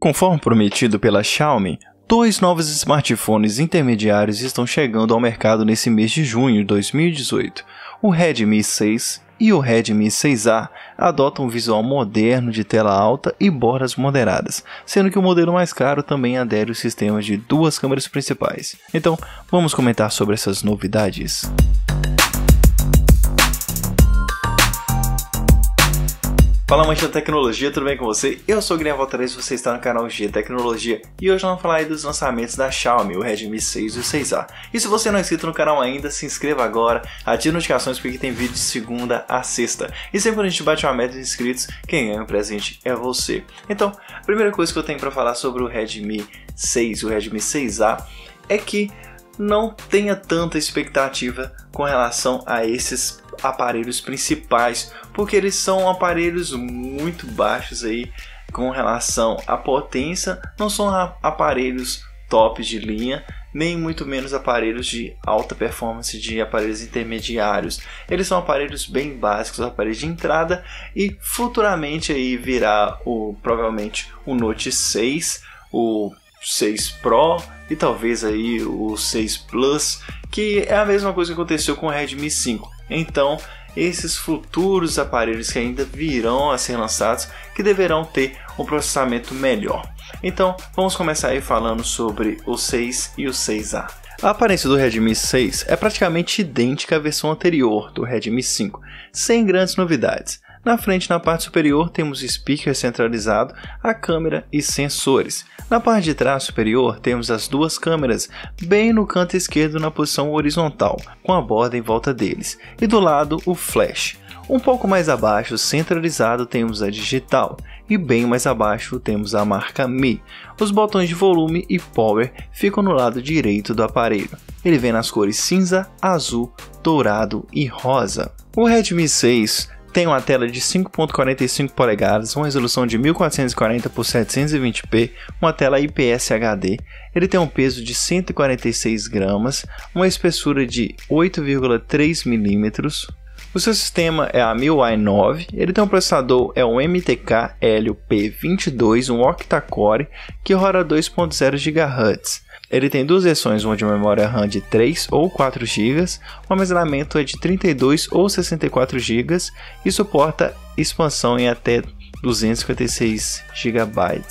Conforme prometido pela Xiaomi, dois novos smartphones intermediários estão chegando ao mercado nesse mês de junho de 2018. O Redmi 6 e o Redmi 6A adotam um visual moderno de tela alta e bordas moderadas, sendo que o modelo mais caro também adere ao sistema de duas câmeras principais. Então, vamos comentar sobre essas novidades. Fala mancha da tecnologia, tudo bem com você? Eu sou o Guilherme Valtarez e você está no canal G Tecnologia e hoje vamos falar dos lançamentos da Xiaomi, o Redmi 6 e o 6A. E se você não é inscrito no canal ainda, se inscreva agora, ative notificações porque tem vídeo de segunda a sexta. E sempre quando a gente bate uma meta de inscritos, quem ganha o presente é você. Então, a primeira coisa que eu tenho para falar sobre o Redmi 6 e o Redmi 6A é que não tenha tanta expectativa com relação a esses aparelhos principais, porque eles são aparelhos muito baixos aí com relação à potência, não são aparelhos top de linha, nem muito menos aparelhos de alta performance de aparelhos intermediários. Eles são aparelhos bem básicos, aparelhos de entrada e futuramente aí virá o provavelmente o Note 6, o 6 Pro e talvez aí o 6 Plus, que é a mesma coisa que aconteceu com o Redmi 5. Então, esses futuros aparelhos que ainda virão a ser lançados, que deverão ter um processamento melhor. Então, vamos começar aí falando sobre o 6 e o 6A. A aparência do Redmi 6 é praticamente idêntica à versão anterior do Redmi 5, sem grandes novidades. Na frente, na parte superior, temos o speaker centralizado, a câmera e sensores. Na parte de trás superior, temos as duas câmeras, bem no canto esquerdo na posição horizontal, com a borda em volta deles, e do lado o flash. Um pouco mais abaixo, centralizado, temos a digital, e bem mais abaixo temos a marca Mi. Os botões de volume e power ficam no lado direito do aparelho. Ele vem nas cores cinza, azul, dourado e rosa. O Redmi 6 tem uma tela de 5.45 polegadas, uma resolução de 1440 por 720p, uma tela IPS HD. Ele tem um peso de 146 gramas, uma espessura de 8,3 milímetros. O seu sistema é a MIUI 9, ele tem um processador é um MTK Helio P22, um octa-core que roda 2.0 GHz. Ele tem duas versões, uma de memória RAM de 3 ou 4 GB, o armazenamento é de 32 ou 64 GB e suporta expansão em até 256 GB.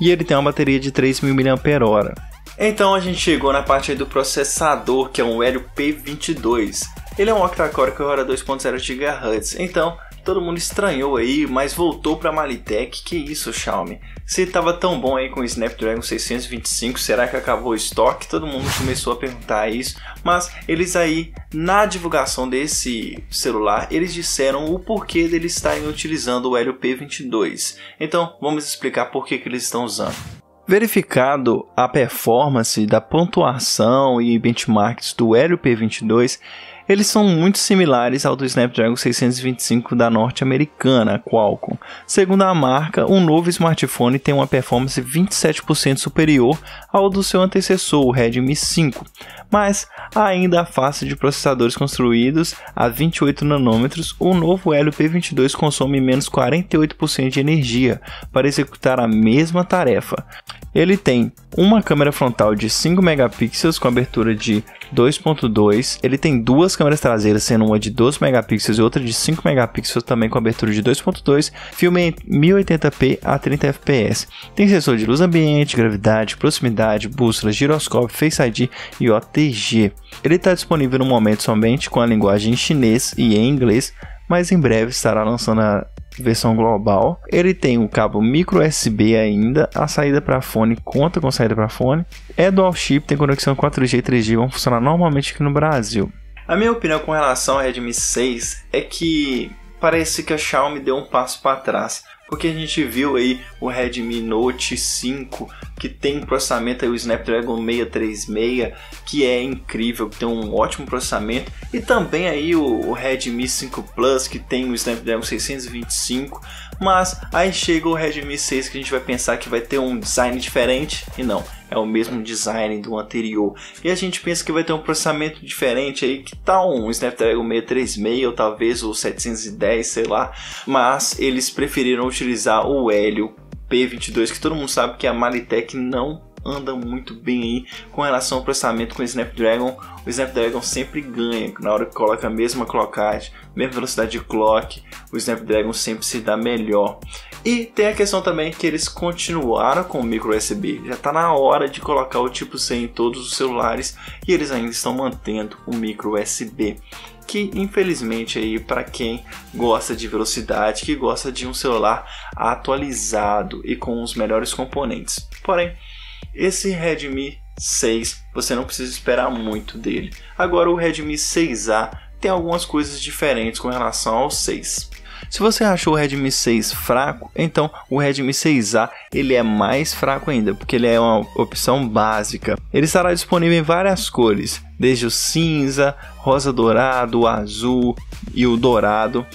E ele tem uma bateria de 3.000 mAh. Então a gente chegou na parte do processador, que é um Helio P22. Ele é um octa-core que roda 2.0 GHz. Então, todo mundo estranhou aí, mas voltou para Malitech. Que isso, Xiaomi? Se estava tão bom aí com o Snapdragon 625, será que acabou o estoque? Todo mundo começou a perguntar isso, mas eles aí na divulgação desse celular, eles disseram o porquê deles estarem utilizando o Helio P22. Então, vamos explicar por que, que eles estão usando. Verificado a performance da pontuação e benchmarks do Helio P22, eles são muito similares ao do Snapdragon 625 da norte-americana, Qualcomm. Segundo a marca, o um novo smartphone tem uma performance 27% superior ao do seu antecessor, o Redmi 5, mas ainda a face de processadores construídos a 28 nanômetros, o novo Helio P22 consome menos 48% de energia para executar a mesma tarefa. Ele tem uma câmera frontal de 5 megapixels com abertura de 2.2. Ele tem duas câmeras traseiras, sendo uma de 12 megapixels e outra de 5 megapixels também com abertura de 2.2. Filme em 1080p a 30 fps. Tem sensor de luz ambiente, gravidade, proximidade, bússola, giroscópio, Face ID e OTG. Ele está disponível no momento somente com a linguagem em chinês e em inglês, mas em breve estará lançando a versão global. Ele tem o cabo micro USB ainda, a saída para fone conta com saída para fone. É dual chip, tem conexão 4G e 3G, vão funcionar normalmente aqui no Brasil. A minha opinião com relação ao Redmi 6 é que parece que a Xiaomi deu um passo para trás porque a gente viu aí o Redmi Note 5 que tem processamento aí, o Snapdragon 636 que é incrível, que tem um ótimo processamento. E também aí o, o Redmi 5 Plus que tem o Snapdragon 625 mas aí chega o Redmi 6 que a gente vai pensar que vai ter um design diferente e não, é o mesmo design do anterior. E a gente pensa que vai ter um processamento diferente aí, que tal um Snapdragon 636 ou talvez o 710, sei lá, mas eles preferiram utilizar o Helio P22, que todo mundo sabe que a Malitech não anda muito bem aí com relação ao processamento com o Snapdragon. O Snapdragon sempre ganha na hora que coloca a mesma clockade, mesma velocidade de clock, o Snapdragon sempre se dá melhor. E tem a questão também que eles continuaram com o micro USB. Já está na hora de colocar o tipo C em todos os celulares e eles ainda estão mantendo o micro USB que infelizmente aí para quem gosta de velocidade, que gosta de um celular atualizado e com os melhores componentes. Porém, esse Redmi 6 você não precisa esperar muito dele. Agora o Redmi 6A tem algumas coisas diferentes com relação ao 6. Se você achou o Redmi 6 fraco, então o Redmi 6A ele é mais fraco ainda, porque ele é uma opção básica. Ele estará disponível em várias cores, desde o cinza, rosa dourado, azul e o dourado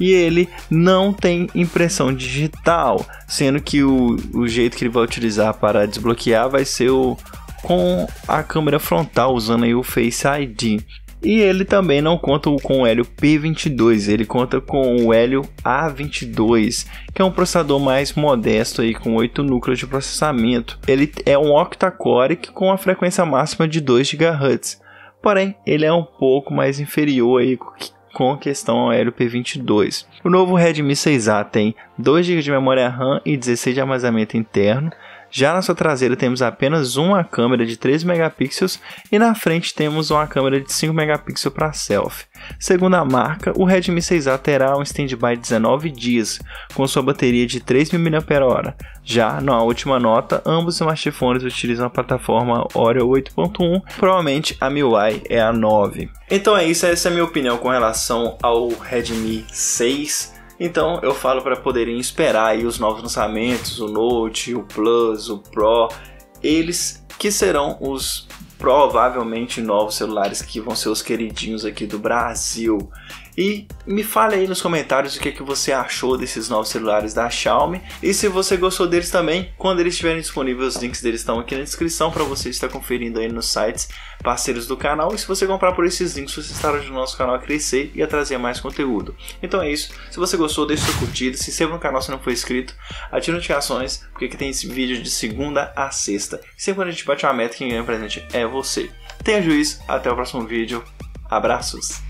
e ele não tem impressão digital, sendo que o, o jeito que ele vai utilizar para desbloquear vai ser o, com a câmera frontal, usando aí o Face ID. E ele também não conta com o Helio P22, ele conta com o Helio A22, que é um processador mais modesto aí com 8 núcleos de processamento. Ele é um octa-core com a frequência máxima de 2 GHz. Porém, ele é um pouco mais inferior aí com questão ao Helio P22. O novo Redmi 6A tem 2 GB de memória RAM e 16 de armazenamento interno, já na sua traseira temos apenas uma câmera de 3 megapixels e na frente temos uma câmera de 5 megapixels para selfie. Segundo a marca, o Redmi 6A terá um standby de 19 dias, com sua bateria de 3.000 mAh. Já na última nota, ambos os smartphones utilizam a plataforma Oreo 8.1, provavelmente a MIUI é a 9. Então é isso, essa é a minha opinião com relação ao Redmi 6 então eu falo para poderem esperar aí os novos lançamentos, o Note, o Plus, o Pro, eles que serão os provavelmente novos celulares que vão ser os queridinhos aqui do Brasil. E me fale aí nos comentários o que, é que você achou desses novos celulares da Xiaomi. E se você gostou deles também, quando eles estiverem disponíveis, os links deles estão aqui na descrição para você estar conferindo aí nos sites parceiros do canal. E se você comprar por esses links, você estará ajudando o nosso canal a crescer e a trazer mais conteúdo. Então é isso. Se você gostou, deixe sua curtida. Se inscreva no canal se não for inscrito. Ative notificações, porque aqui tem esse vídeo de segunda a sexta. E sempre quando a gente bate uma meta, quem ganha presente é você. Tenha juízo. Até o próximo vídeo. Abraços.